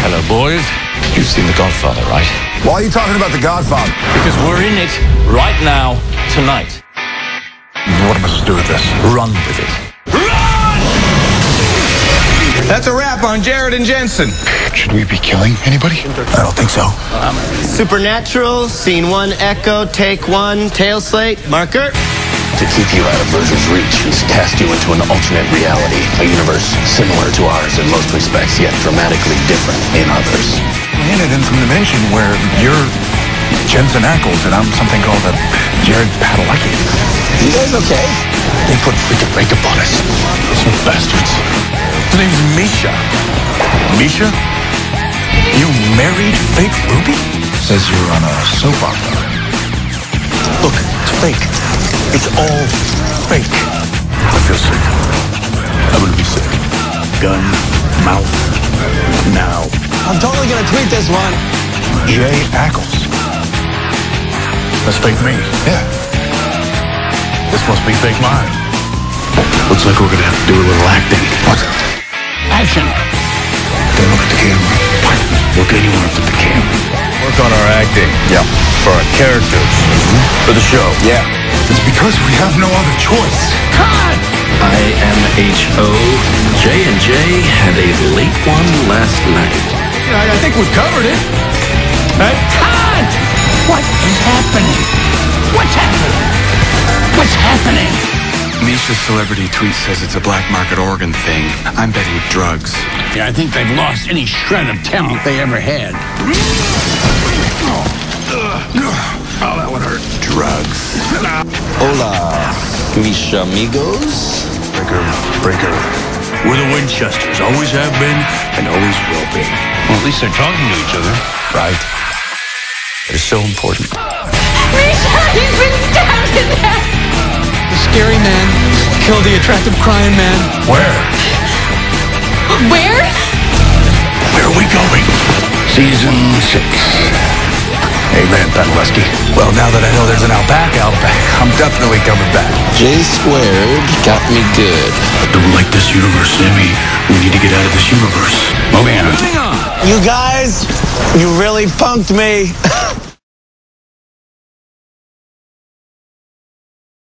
Hello, boys. You've seen The Godfather, right? Why are you talking about The Godfather? Because we're in it right now, tonight. What am I supposed to do with this? Run with it. Run! That's a wrap on Jared and Jensen. Should we be killing anybody? I don't think so. Supernatural, scene one, echo, take one, tail slate, marker. To keep you out of Virgil's reach, he's cast you into an alternate reality, a universe similar to ours in most respects, yet dramatically different in others. Landed in some dimension where you're Jensen Ackles and I'm something called a Jared Padalecki. You guys okay? They put freaking breakup on us. Those bastards. His name's Misha. Misha? You married fake Ruby? Says you're on a soap opera. Look, it's fake. It's all fake. Gun, mouth, now. I'm totally gonna tweet this one. Jay Ackles. That's fake me. Yeah. This must be fake mine. Looks like we're gonna have to do a little acting. What? Action! Don't look at the camera. What? Look anywhere but the camera. Work on our acting. Yeah. For our characters. Mm-hmm. For the show. Yeah. It's because we have no other choice. IMHO. J and J had a late one last night. I, I think we've covered it. Right? What is happening? What's happening? What's happening? Misha's celebrity tweet says it's a black market organ thing. I'm betting drugs. Yeah, I think they've lost any shred of talent they ever had. Oh, that would hurt. Drugs. Hola, mis amigos. Breaker, breaker. We're the Winchesters. Always have been and always will be. Well, at least they're talking to each other. Right. It's so important. Misha, he's been stabbed in the head. The scary man killed the attractive crying man. Where? Where? Where are we going? Season six. Amen, Padalecki. Well, now that I know there's an alpaca out back, I'm definitely coming back. J squared got me good. I don't like this universe, Sammy. We need to get out of this universe. Moving on. You guys, you really punked me.